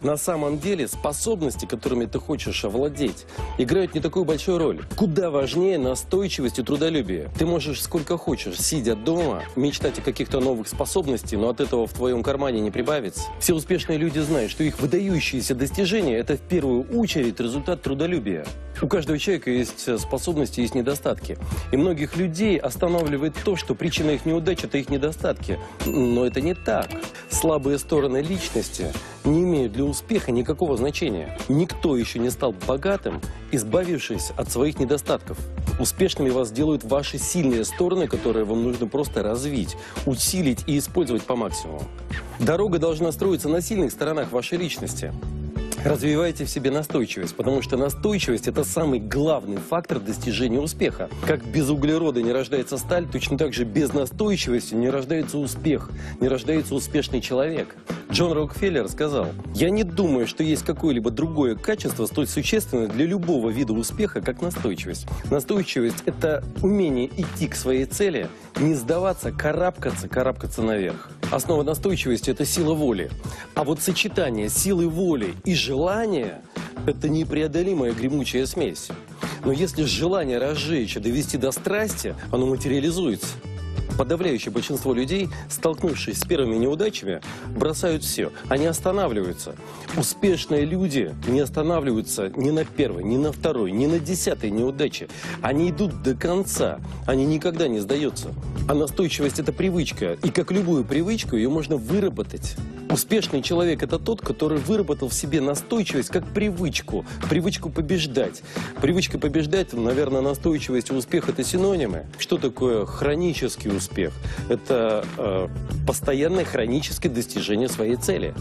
На самом деле способности, которыми ты хочешь овладеть, играют не такую большую роль. Куда важнее настойчивость и трудолюбие. Ты можешь сколько хочешь, сидя дома, мечтать о каких-то новых способностях, но от этого в твоем кармане не прибавится. Все успешные люди знают, что их выдающиеся достижения – это в первую очередь результат трудолюбия. У каждого человека есть э, способности, есть недостатки. И многих людей останавливает то, что причина их неудач – это их недостатки. Но это не так. Слабые стороны личности не имеют для успеха никакого значения. Никто еще не стал богатым, избавившись от своих недостатков. Успешными вас делают ваши сильные стороны, которые вам нужно просто развить, усилить и использовать по максимуму. Дорога должна строиться на сильных сторонах вашей личности. Развивайте в себе настойчивость, потому что настойчивость – это самый главный фактор достижения успеха. Как без углерода не рождается сталь, точно так же без настойчивости не рождается успех, не рождается успешный человек. Джон Рокфеллер сказал, «Я не думаю, что есть какое-либо другое качество столь существенное для любого вида успеха, как настойчивость. Настойчивость – это умение идти к своей цели, не сдаваться, карабкаться, карабкаться наверх. Основа настойчивости – это сила воли. А вот сочетание силы воли и желания – это непреодолимая гремучая смесь. Но если желание разжечь и довести до страсти, оно материализуется. Подавляющее большинство людей, столкнувшись с первыми неудачами, бросают все. Они останавливаются. Успешные люди не останавливаются ни на первой, ни на второй, ни на десятой неудаче. Они идут до конца. Они никогда не сдаются. А настойчивость – это привычка. И как любую привычку, ее можно выработать. Успешный человек – это тот, который выработал в себе настойчивость как привычку, привычку побеждать. Привычка побеждать, наверное, настойчивость и успех – это синонимы. Что такое хронический успех? Это э, постоянное хроническое достижение своей цели.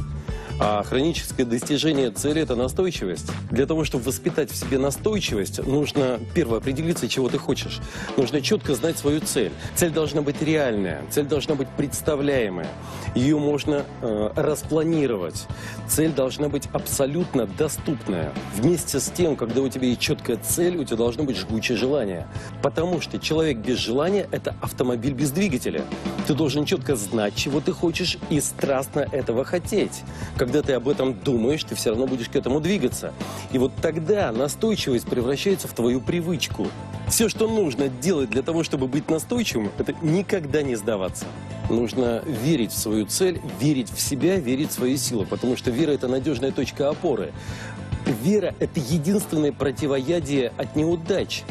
А хроническое достижение цели – это настойчивость. Для того, чтобы воспитать в себе настойчивость, нужно, первое, определиться, чего ты хочешь. Нужно четко знать свою цель. Цель должна быть реальная, цель должна быть представляемая. Ее можно э, распланировать. Цель должна быть абсолютно доступная. Вместе с тем, когда у тебя есть четкая цель, у тебя должно быть жгучее желание. Потому что человек без желания – это автомобиль без двигателя. Ты должен четко знать, чего ты хочешь, и страстно этого хотеть когда ты об этом думаешь, ты все равно будешь к этому двигаться. И вот тогда настойчивость превращается в твою привычку. Все, что нужно делать для того, чтобы быть настойчивым, это никогда не сдаваться. Нужно верить в свою цель, верить в себя, верить в свои силы, потому что вера – это надежная точка опоры. Вера – это единственное противоядие от неудач.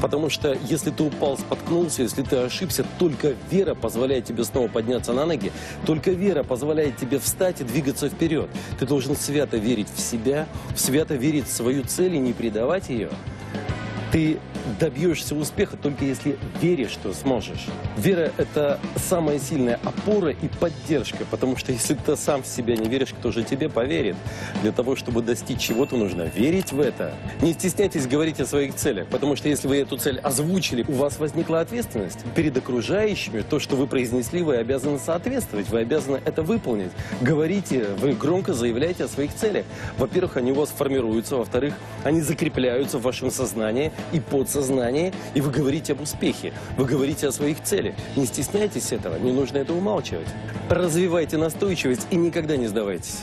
Потому что если ты упал, споткнулся, если ты ошибся, только вера позволяет тебе снова подняться на ноги, только вера позволяет тебе встать и двигаться вперед. Ты должен свято верить в себя, свято верить в свою цель и не предавать ее. Ты добьешься успеха только если веришь, что сможешь. Вера – это самая сильная опора и поддержка, потому что если ты сам в себя не веришь, кто же тебе поверит? Для того, чтобы достичь чего-то, нужно верить в это. Не стесняйтесь говорить о своих целях, потому что если вы эту цель озвучили, у вас возникла ответственность перед окружающими. То, что вы произнесли, вы обязаны соответствовать, вы обязаны это выполнить. Говорите, вы громко заявляете о своих целях. Во-первых, они у вас формируются, во-вторых, они закрепляются в вашем сознании и подсознании сознании, и вы говорите об успехе, вы говорите о своих целях. Не стесняйтесь этого, не нужно это умалчивать. Развивайте настойчивость и никогда не сдавайтесь.